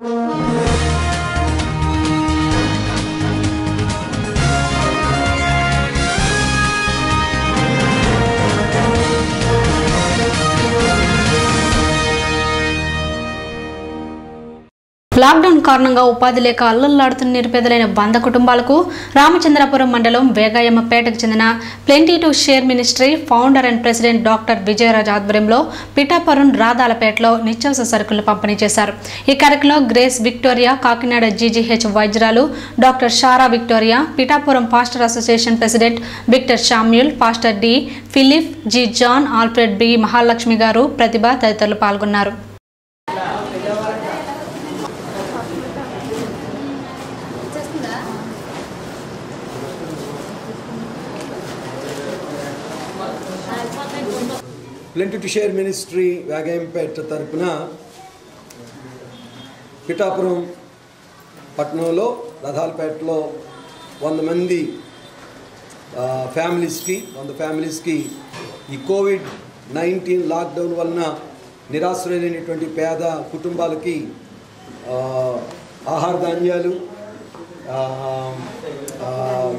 Música lockdown కారణంగా ఉపాధి లేక అల్లుల్లాడుతున్న నిరుపేదలైన వంద కుటుంబాలకు రామచంద్రపురం మండలం వేగాయమ్మపేటకు చెందిన plenty to share ministry founder and president doctor Vijayaraj ఆధ్వర్యంలో పిఠాపురం రాధాలపేటలో నిత్యావసర సరుకులు పంపిణీ చేశారు. ఈ కార్యక్రమంలో Grace Victoria Kakinada GGH వైద్యురాలు doctor Sarah Victoria Pithapuram pastor association president Victor Samuel pastor D Philip G John Alfred B Mahalakshmi garu Pratibha తదితరులు పాల్గొన్నారు. Plenty to share ministry Vegayampeta తరపున పిఠాపురం పట్టణంలో రథాలపేటలో వంద మంది ఫ్యామిలీస్కి వంద ఫ్యామిలీస్కి ఈ కోవిడ్ నైన్టీన్ లాక్డౌన్ వలన నిరాశ్రయులైనటువంటి పేద కుటుంబాలకి ఆహార ధాన్యాలు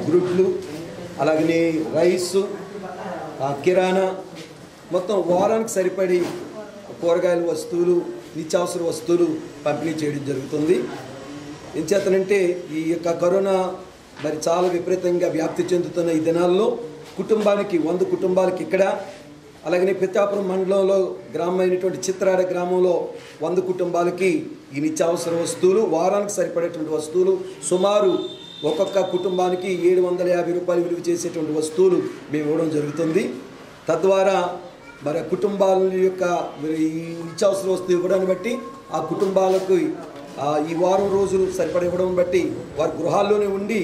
గుడ్లు అలాగనే రైసు కిరాణా మొత్తం వారానికి సరిపడి కూరగాయల వస్తువులు నిత్యావసర వస్తువులు పంపిణీ చేయడం జరుగుతుంది. ఎంచేతనంటే ఈ యొక్క కరోనా మరి చాలా విపరీతంగా వ్యాప్తి చెందుతున్న ఈ దినాల్లో కుటుంబానికి వంద కుటుంబాలకి ఇక్కడ అలాగనే పిత్తాపురం మండలంలో గ్రామమైనటువంటి చిత్రాడ గ్రామంలో వంద కుటుంబాలకి ఈ నిత్యావసర వస్తువులు వారానికి సరిపడేటువంటి వస్తువులు సుమారు ఒక్కొక్క కుటుంబానికి ఏడు వందల యాభై రూపాయలు విలువ చేసేటువంటి వస్తువులు మేము ఇవ్వడం జరుగుతుంది. తద్వారా మరి కుటుంబాల యొక్క ఈ నిత్యావసర వస్తువు ఇవ్వడాన్ని బట్టి ఆ కుటుంబాలకు ఈ వారం రోజులు సరిపడ ఇవ్వడం బట్టి వారి గృహాల్లోనే ఉండి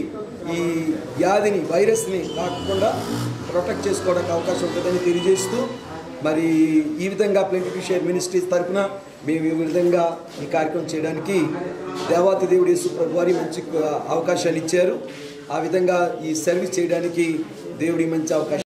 ఈ వ్యాధిని వైరస్ని రాకుండా ప్రొటెక్ట్ చేసుకోవడానికి అవకాశం ఉంటుందని తెలియజేస్తూ మరి ఈ విధంగా ప్లెంటీ షేర్ మినిస్ట్రీస్ తరఫున మేము ఈ విధంగా ఈ కార్యక్రమం చేయడానికి దేవాతి దేవుడు యేసు వారి మంచి అవకాశాన్ని ఇచ్చారు. ఆ విధంగా ఈ సర్వీస్ చేయడానికి దేవుడి మంచి అవకాశం